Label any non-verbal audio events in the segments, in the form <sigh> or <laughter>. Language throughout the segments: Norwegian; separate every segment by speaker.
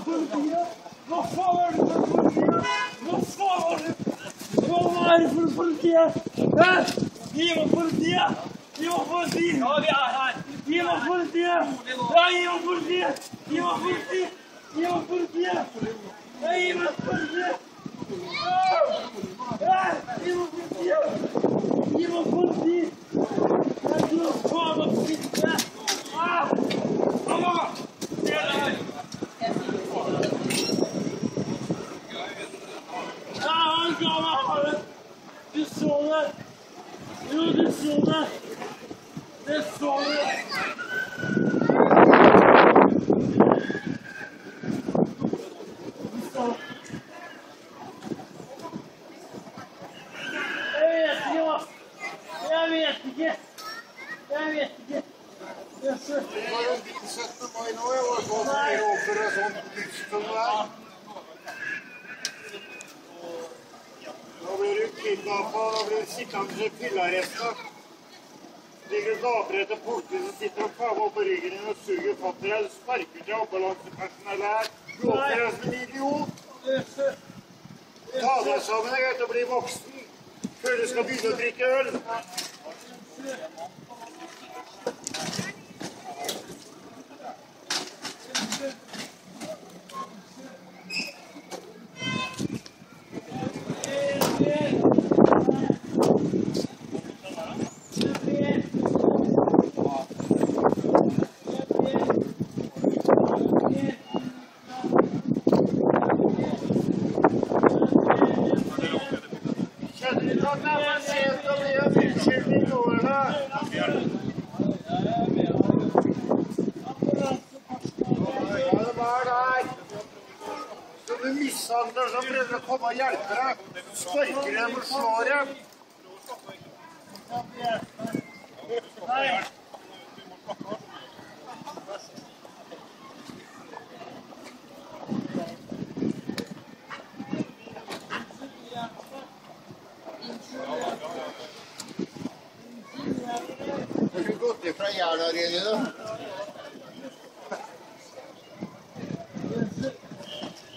Speaker 1: Hva faen, politiet? Hva faen er det for politiet? Hva faen er det? Hva er det for politiet? Hæ? Gi meg politiet! Gi meg politiet! Ja, vi er her. Gi meg politiet! Ja, gi meg politiet! Gi meg politiet! Gi meg politiet! Ja, gi meg politiet! Ja, gi meg politiet! Gi meg politiet! Jeg tror faen meg sitte! Ah! Mamma! Se det her! Ja, han ga meg halen! Du så det! Jo, du så det! Det så du! Du så Jeg vet ikke, hva. Jeg vet ikke. Jeg vet ikke. Jeg ser.
Speaker 2: Var det din 17. mai nå? Jeg var på flere offer og sånn lyst som det er. Nå blir på sittende i fyllearresten. Ligger og gaper etter politiet som sitter og faen opp på ryggen din og suger fatt i deg. Du sparker til ambulansepersonellet her. Du oppfører deg som en idiot. Ta deg sammen deg etter å bli voksen før du skal begynne å drikke øl. Kjenner du at det er for sent å be om unnskyldning nå, eller? Ja, det var der. Så du mishandler som prøver å komme og hjelpe deg. Sparker dem og slår dem. Har du gått ifra hjernen dine, da?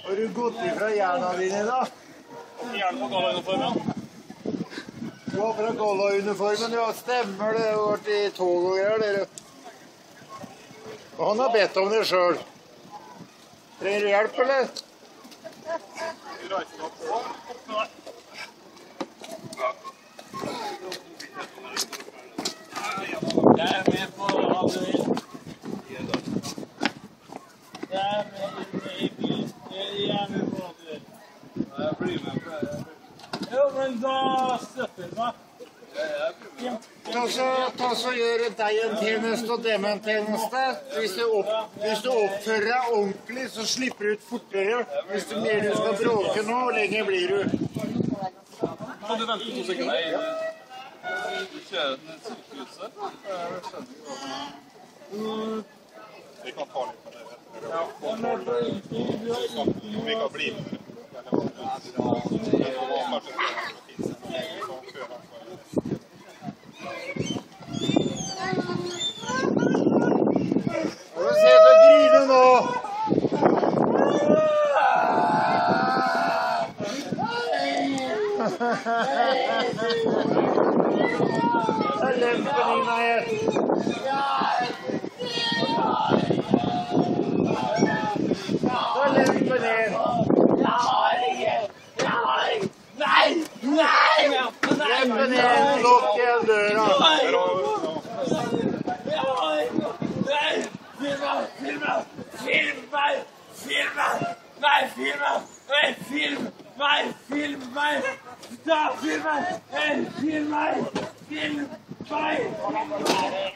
Speaker 2: Har du gått ifra hjernen dine, da?
Speaker 1: Gjerne på gallauniformen.
Speaker 2: Du var fra gallauniformen, ja. Stemmer det. Du har vært i tog og greier, dere. Og han har bedt om det sjøl. Trenger du hjelp, eller?
Speaker 1: Jeg er med på hva du vil. Jeg er med i bil. Jeg er med på hva du vil.
Speaker 3: Jeg blir med på det.
Speaker 1: Jo, men da støtter du meg.
Speaker 2: Ta så, ta så gjør deg en tjeneste og dem en tjeneste. Hvis du, opp, hvis du oppfører deg ordentlig, så slipper du ut fortere. Hvis du mer du skal bråke nå, hvor lenge blir du?
Speaker 3: Kan du vente to sekunder? Du kjører til sykehuset? Jeg skjønner ikke hva Vi kan ta litt på det. Vi kan bli med.
Speaker 2: Har du sett å grine nå? <laughs> <laughs> Det Firma! Firma! Nei, firma! Viermal! Viermal! Viermal! Viermal!